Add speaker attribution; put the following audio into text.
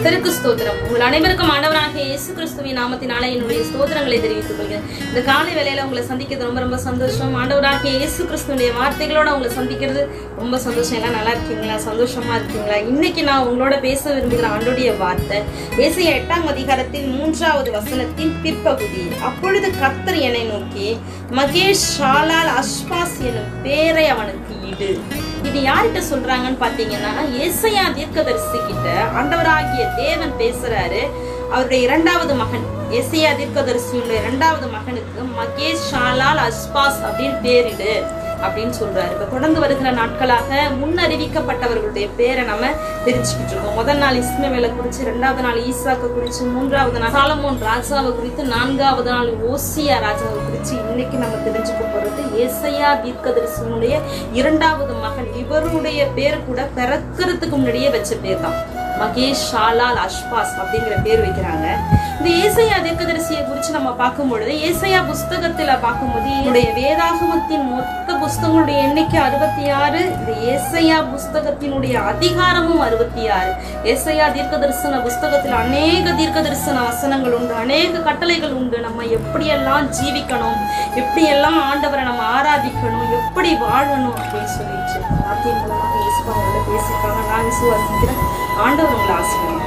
Speaker 1: ஸ்தோத்திரம். உங்கள் அனைவருக்கும் ஆண்டவராக இயேசு கிறிஸ்துவின் நாமத்தினால என்னுடைய ஸ்தோத்திரங்களை தெரிவித்துக் கொள்கிறேன். இந்த காலை வேலையில உங்களை சந்திக்கிறது ரொம்ப ரொம்ப சந்தோஷம். ஆண்டவராக இயேசு கிறிஸ்துவனுடைய வார்த்தைகளோட உங்களை சந்திக்கிறது ரொம்ப சந்தோஷம். எல்லாம் நல்லா இருக்கீங்களா? சந்தோஷமா இருக்கீங்களா? இன்னைக்கு நான் உங்களோட பேச விரும்புகிற ஆண்டுடைய வார்த்தை பேசிய எட்டாம் அதிகாரத்தில் மூன்றாவது வசனத்தின் பிற்பகுதி. அப்பொழுது கத்தர் என்னை நோக்கி மகேஷ் ஷாலால் அஷ்பாஸ் எனும் பேரை அவனுக்கு இடு. இது யார்கிட்ட சொல்றாங்கன்னு பாத்தீங்கன்னா ஏசையா தீர்க்கதரிசி கிட்ட ஆண்டவராகிய தேவன் பேசுறாரு. அவருடைய இரண்டாவது மகன் ஏசையா தீர்க்கதரிசியுள்ள இரண்டாவது மகனுக்கு மகேஷ் ஷாலால் அஸ்பாஸ் அப்படின்னு பேரிடு. அப்படின்னு சொல்றாரு. இப்ப தொடர்ந்து வருகிற நாட்களாக முன்னறிவிக்கப்பட்டவர்களுடைய பேரை நம்ம தெரிஞ்சுக்கிட்டு இருக்கோம். முதல் நாள் இஸ்மவேலை குறிச்சு ரெண்டாவது நாள் ஈசாக்க குறிச்சு மூன்றாவது நாள் சாலமோன் ராஜாவை குறித்து நான்காவது நாள் ஓசியா ராஜாவை குறிச்சு இன்னைக்கு நம்ம தெரிஞ்சுக்க போறது ஏசையா தீர்க்கதரிசனுடைய இரண்டாவது மகன். இவருடைய பேர் கூட பிறக்கிறதுக்கு முன்னாடியே வச்ச பேர் தான் மகேஷ் ஷாலால் அஷ்பாஸ் அப்படிங்கிற பேர் வைக்கிறாங்க. இந்த ஏசையா தீர்க்கதரிசியை குறித்து நம்ம பார்க்கும் பொழுது ஏசையா புஸ்தகத்தில் பார்க்கும்போது என்னுடைய வேதாகமத்தின் மொத்த புஸ்தகங்களுடைய எண்ணிக்கை அறுபத்தி ஆறு இந்த ஏசையா புஸ்தகத்தினுடைய அதிகாரமும் அறுபத்தி ஆறு ஏசையா தீர்க்க தரிசன புஸ்தகத்தில் அநேக தீர்க்க தரிசன வசனங்கள் உண்டு அநேக கட்டளைகள் உண்டு. நம்ம எப்படியெல்லாம் ஜீவிக்கணும் எப்படியெல்லாம் ஆண்டவரை நம்ம ஆராதிக்கணும் எப்படி வாழணும் அப்படின்னு சொல்லிட்டு வார்த்தையின் மூலமாக பேசியிருக்காங்க நான் விசுவாசிக்கிறேன். ஆண்டவர் உங்களை ஆசீர்வதிப்பார்.